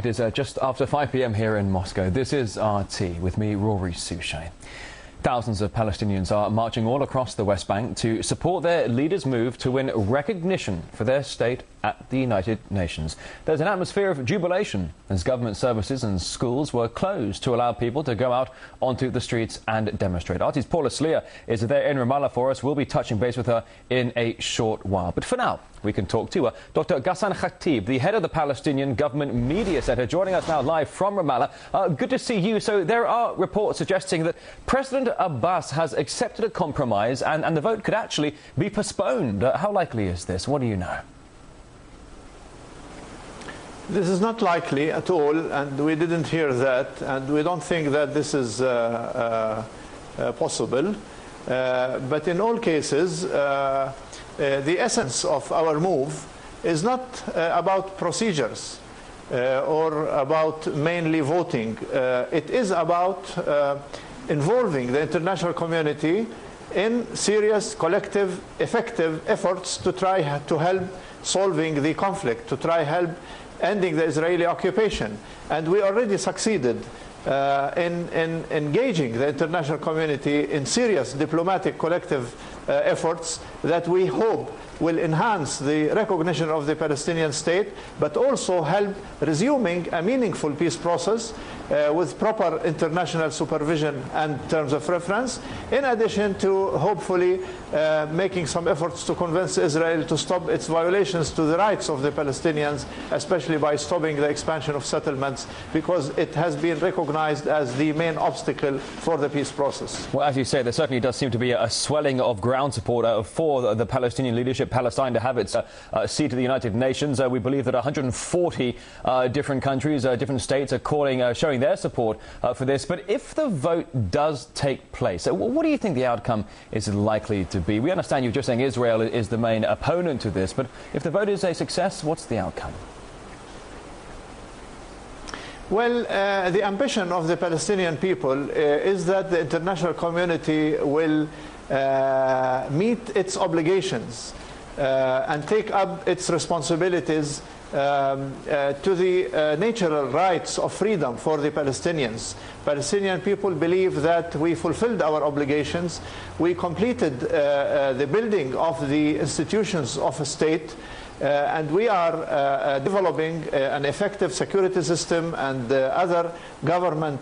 It is uh, just after 5 p.m. here in Moscow. This is RT with me, Rory Suchet. Thousands of Palestinians are marching all across the West Bank to support their leaders' move to win recognition for their state at the United Nations. There's an atmosphere of jubilation as government services and schools were closed to allow people to go out onto the streets and demonstrate. RT's Paula Slier is there in Ramallah for us. We'll be touching base with her in a short while. But for now, we can talk to her. Dr. Ghassan Khatib, the head of the Palestinian Government Media Center, joining us now live from Ramallah. Uh, good to see you. So there are reports suggesting that President Abbas has accepted a compromise and, and the vote could actually be postponed. Uh, how likely is this? What do you know? This is not likely at all, and we didn't hear that, and we don't think that this is uh, uh, uh possible. Uh, but in all cases, uh, uh, the essence of our move is not about procedures or about mainly voting. it is about involving the international community in serious, collective, effective efforts to try to help solving the conflict, to try help ending the Israeli occupation. And we already succeeded uh, in, in, engaging the international community in serious diplomatic collective uh, efforts that we hope will enhance the recognition of the Palestinian state, but also help resuming a meaningful peace process uh, with proper international supervision and terms of reference, in addition to hopefully uh, making some efforts to convince Israel to stop its violations to the rights of the Palestinians, especially by stopping the expansion of settlements, because it has been recognized as the main obstacle for the peace process. Well, as you say, there certainly does seem to be a swelling of ground support uh, for the Palestinian leadership, Palestine to have its uh, uh, seat at the United Nations. We believe that 140 uh, different countries, different states are calling, showing their support uh, for this. But if the vote does take place, uh, what do you think the outcome is likely to be? We understand you're just saying Israel is the main opponent to this, but if the vote is a success, what's the outcome? Well, uh, the ambition of the Palestinian people uh, is that the international community will uh, meet its obligations uh, and take up its responsibilities um, uh, to the uh, natural rights of freedom for the Palestinians. Palestinian people believe that we fulfilled our obligations. We completed uh, uh the building of the institutions of a state. Uh, and we are uh, developing an effective security system and other government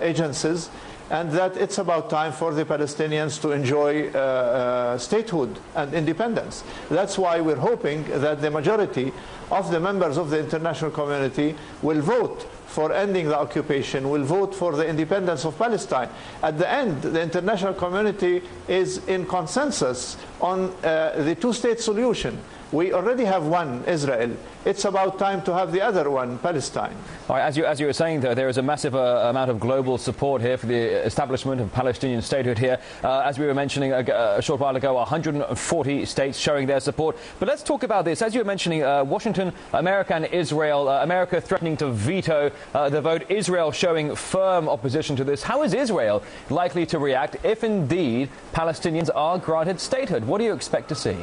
agencies and that it's about time for the Palestinians to enjoy uh, uh, statehood and independence. That's why we're hoping that the majority of the members of the international community will vote for ending the occupation, will vote for the independence of Palestine. At the end, the international community is in consensus on uh, the two-state solution. We already have one, Israel. It's about time to have the other one, Palestine. As, you, as you were saying, though, there is a massive uh, amount of global support here for the establishment of Palestinian statehood here. Uh, as we were mentioning a, a, short while ago, 140 states showing their support. But let's talk about this. As you were mentioning, uh, Washington, America and Israel, uh, America threatening to veto uh, the vote, Israel showing firm opposition to this. How is Israel likely to react if indeed Palestinians are granted statehood? What do you expect to see?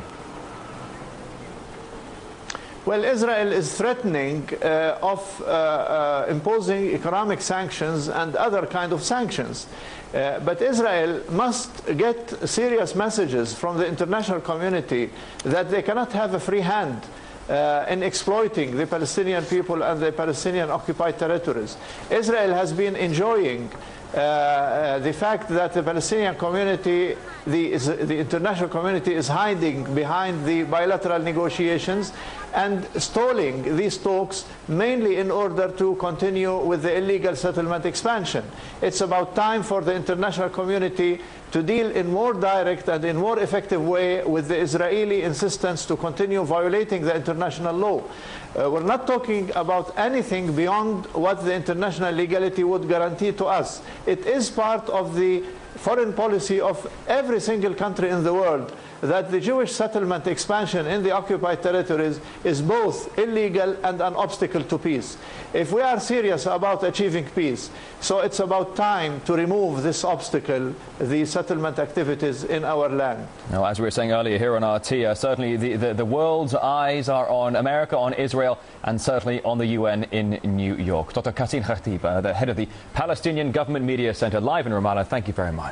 Well, Israel is threatening uh, of uh, uh, imposing economic sanctions and other kind of sanctions. Uh, but Israel must get serious messages from the international community that they cannot have a free hand uh, in exploiting the Palestinian people and the Palestinian occupied territories. Israel has been enjoying uh, uh, the fact that the Palestinian community, the, the international community is hiding behind the bilateral negotiations and stalling these talks mainly in order to continue with the illegal settlement expansion. It's about time for the international community to deal in more direct and in more effective way with the Israeli insistence to continue violating the international law. Uh, we're not talking about anything beyond what the international legality would guarantee to us. It is part of the foreign policy of every single country in the world that the Jewish settlement expansion in the occupied territories is both illegal and an obstacle to peace. If we are serious about achieving peace, so it's about time to remove this obstacle, the settlement activities in our land. Now, as we were saying earlier here on RT, uh, certainly the, the, the world's eyes are on America, on Israel, and certainly on the UN in New York. Dr. Qasim Khatib, uh, the head of the Palestinian Government Media Center, live in Ramallah, thank you very much.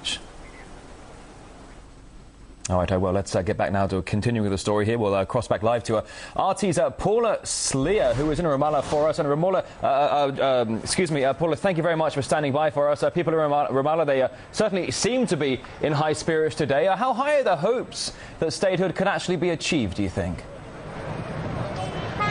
All right, uh, well, let's uh, get back now to continuing with the story here. We'll uh, cross back live to uh, RT's uh, Paula Slier, who is in Ramallah for us. And Ramallah, uh, um, excuse me, Paula, thank you very much for standing by for us. people in Ramallah they certainly seem to be in high spirits today. how high are the hopes that statehood can actually be achieved, do you think?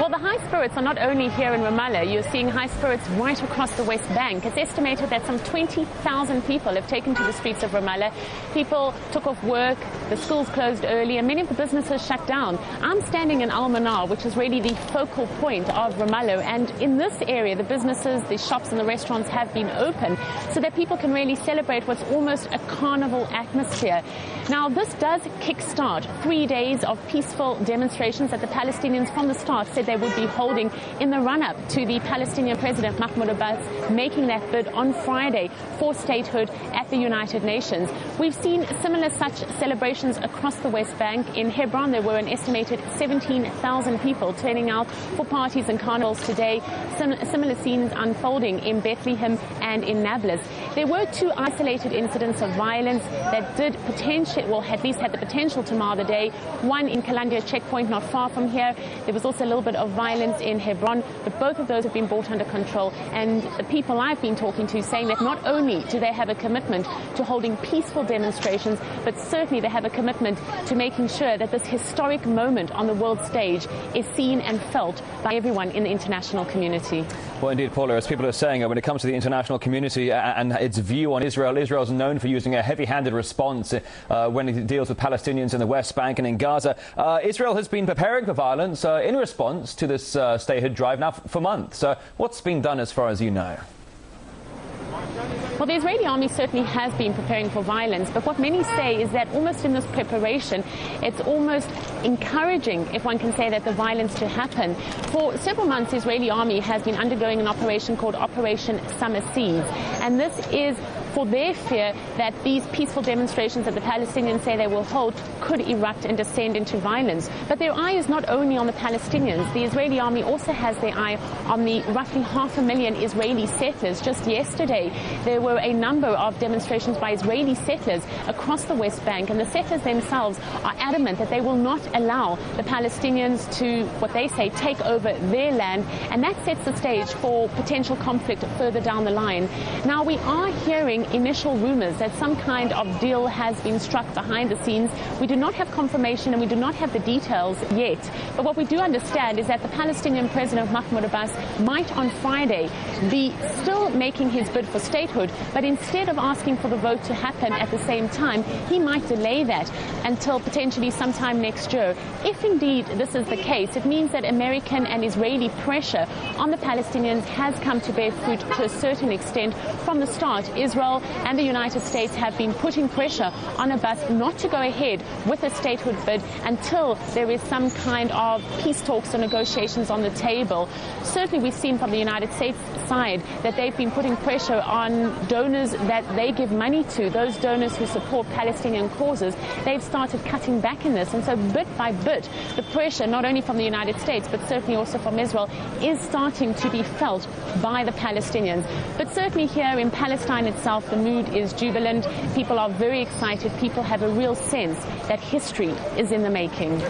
Well, the high spirits are not only here in Ramallah, you're seeing high spirits right across the West Bank. It's estimated that some 20,000 people have taken to the streets of Ramallah. People took off work, the schools closed early, and many of the businesses shut down. I'm standing in Al Manar, which is really the focal point of Ramallah, and in this area, the businesses, the shops, and the restaurants have been open so that people can really celebrate what's almost a carnival atmosphere. Now, this does kickstart three days of peaceful demonstrations that the Palestinians from the start said they would be holding in the run-up to the Palestinian President Mahmoud Abbas making that bid on Friday for statehood at the United Nations. We've seen similar such celebrations across the West Bank. In Hebron, there were an estimated 17,000 people turning out for parties and carnivals today. Sim similar scenes unfolding in Bethlehem and in Nablus. There were two isolated incidents of violence that did potentially, well, at least had the potential to mar the day. One in Kalandia checkpoint, not far from here. There was also a little bit of violence in Hebron, but both of those have been brought under control. And the people I've been talking to saying that not only do they have a commitment to holding peaceful demonstrations, but certainly they have a commitment to making sure that this historic moment on the world stage is seen and felt by everyone in the international community. Well, indeed, Paula, as people are saying, uh, when it comes to the international community uh, and its view on Israel, Israel is known for using a heavy-handed response uh, when it deals with Palestinians in the West Bank and in Gaza. Uh, Israel has been preparing for violence uh, in response to this uh, statehood drive now for months. what's been done as far as you know? Well, the Israeli army certainly has been preparing for violence, but what many say is that almost in this preparation, it's almost encouraging, if one can say that, the violence to happen. For several months, the Israeli army has been undergoing an operation called Operation Summer Seeds, and this is for their fear that these peaceful demonstrations that the Palestinians say they will hold could erupt and descend into violence. But their eye is not only on the Palestinians. The Israeli army also has their eye on the roughly half a million Israeli settlers. Just yesterday, there were a number of demonstrations by Israeli settlers across the West Bank, and the settlers themselves are adamant that they will not allow the Palestinians to, what they say, take over their land, and that sets the stage for potential conflict further down the line. Now, we are hearing initial rumors that some kind of deal has been struck behind the scenes. We do not have confirmation and we do not have the details yet. But what we do understand is that the Palestinian President Mahmoud Abbas might on Friday be still making his bid for statehood, but instead of asking for the vote to happen at the same time, he might delay that until potentially sometime next year. If indeed this is the case, it means that American and Israeli pressure on the Palestinians has come to bear fruit to a certain extent. From the start, Israel and the United States have been putting pressure on Abbas not to go ahead with a statehood bid until there is some kind of peace talks or negotiations on the table. Certainly, we've seen from the United States side that they've been putting pressure on donors that they give money to, those donors who support Palestinian causes. They've started cutting back in this, and so bit by bit, the pressure, not only from the United States, but certainly also from Israel, is starting to be felt by the Palestinians. But certainly here in Palestine itself, the mood is jubilant. People are very excited. People have a real sense that history is in the making.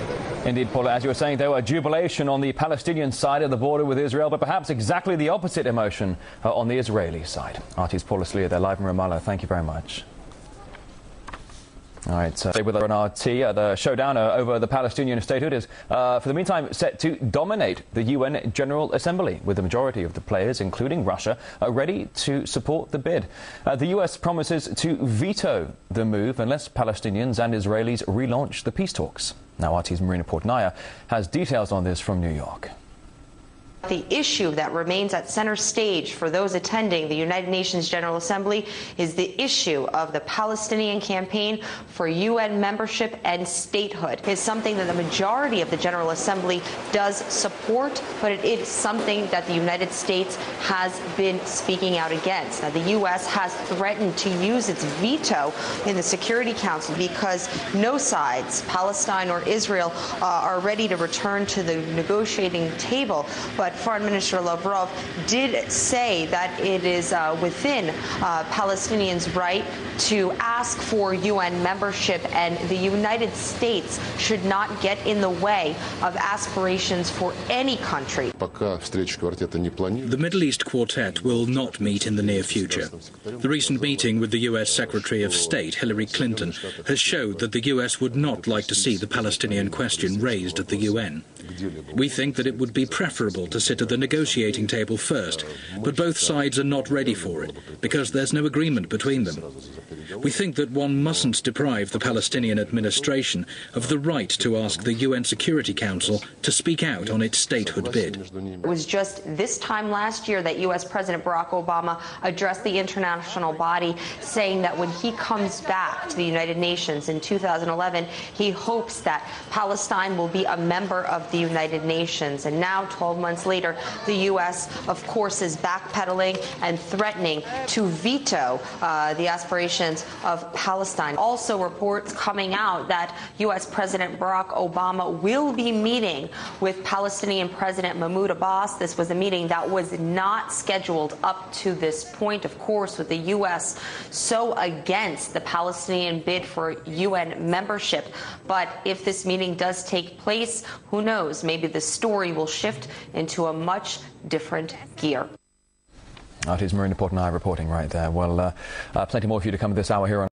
Indeed, Paula, as you were saying, there were jubilation on the Palestinian side of the border with Israel, but perhaps exactly the opposite emotion uh, on the Israeli side. RT's Paula Slier there live in Ramallah. Thank you very much. All right, so stay with on RT. Uh, the showdown uh, over the Palestinian statehood is, uh, for the meantime, set to dominate the UN General Assembly, with the majority of the players, including Russia, uh, ready to support the bid. Uh, the US promises to veto the move unless Palestinians and Israelis relaunch the peace talks. Now, RT's Marina Portnaya has details on this from New York. The issue that remains at center stage for those attending the United Nations General Assembly is the issue of the Palestinian campaign for UN membership and statehood. It's something that the majority of the General Assembly does support, but it is something that the United States has been speaking out against. Now, the U.S. has threatened to use its veto in the Security Council because no sides, Palestine or Israel, uh, are ready to return to the negotiating table. But Foreign Minister Lavrov did say that it is uh, within uh, Palestinians' right to ask for UN membership, and the United States should not get in the way of aspirations for any country. The Middle East Quartet will not meet in the near future. The recent meeting with the U.S. Secretary of State, Hillary Clinton, has showed that the U.S. would not like to see the Palestinian question raised at the UN. We think that it would be preferable to sit at the negotiating table first, but both sides are not ready for it because there's no agreement between them. We think that one mustn't deprive the Palestinian administration of the right to ask the UN Security Council to speak out on its statehood bid. It was just this time last year that U.S. President Barack Obama addressed the international body, saying that when he comes back to the United Nations in 2011, he hopes that Palestine will be a member of the United Nations. And now, 12 months later, the U.S., of course, is backpedaling and threatening to veto uh, the aspirations of Palestine. Also, reports coming out that U.S. President Barack Obama will be meeting with Palestinian President Mahmoud Abbas. This was a meeting that was not scheduled up to this point, of course, with the U.S. so against the Palestinian bid for UN membership. But if this meeting does take place, who knows? Maybe the story will shift into a much different gear. That is Marina Portnay reporting right there. Well, uh, uh, plenty more for you to come this hour here on.